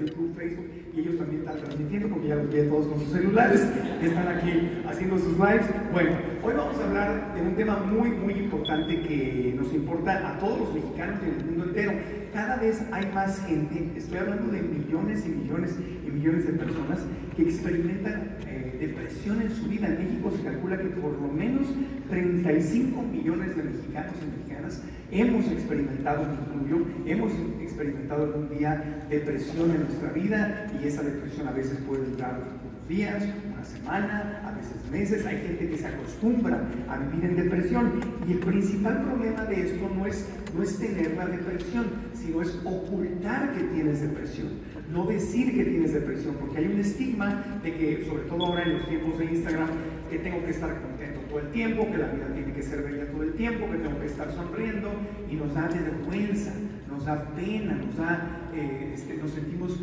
YouTube, Facebook, y ellos también están transmitiendo porque ya los vi todos con sus celulares, están aquí haciendo sus lives. Bueno, hoy vamos a hablar de un tema muy, muy importante que nos importa a todos los mexicanos y en el mundo entero. Cada vez hay más gente, estoy hablando de millones y millones y millones de personas que experimentan eh, depresión en su vida. En México se calcula que por lo menos 35 millones de mexicanos y mexicanas hemos experimentado, me incluyo, hemos experimentado algún día depresión en nuestra vida y esa depresión a veces puede durar unos días, una semana, a veces meses. Hay gente que se acostumbra a vivir en depresión y el principal problema de esto no es, no es tener la depresión, sino es ocultar que tienes depresión, no decir que tienes depresión, porque hay un estigma de que, sobre todo ahora en los tiempos de Instagram, que tengo que estar contento todo el tiempo, que la vida tiene que ser bella todo el tiempo, que tengo que estar sonriendo y nos da vergüenza, nos da pena, nos da, eh, este, nos sentimos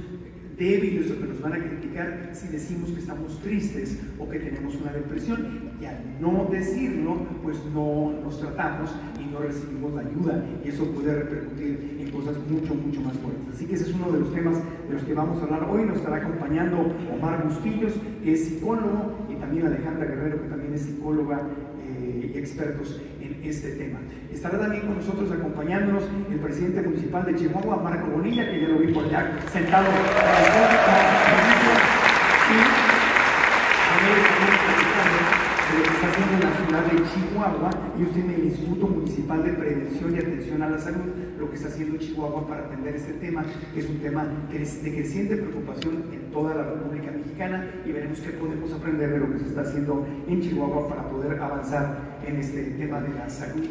débiles o que nos van a criticar si decimos que estamos tristes o que tenemos una depresión. Y al no decirlo, pues no nos tratamos y no recibimos la ayuda. Y eso puede repercutir en cosas mucho, mucho más fuertes. Así que ese es uno de los temas de los que vamos a hablar hoy. Nos estará acompañando Omar Bustillos, que es psicólogo, y también Alejandra Guerrero, que también es psicóloga eh, y expertos este tema. Estará también con nosotros acompañándonos el presidente municipal de Chihuahua, Marco Bonilla, que ya lo vi por allá sentado ciudad de Chihuahua y usted en el Instituto Municipal de Prevención y Atención a la Salud, lo que está haciendo Chihuahua para atender este tema, que es un tema de creciente preocupación en toda la República Mexicana y veremos qué podemos aprender de lo que se está haciendo en Chihuahua para poder avanzar en este tema de la salud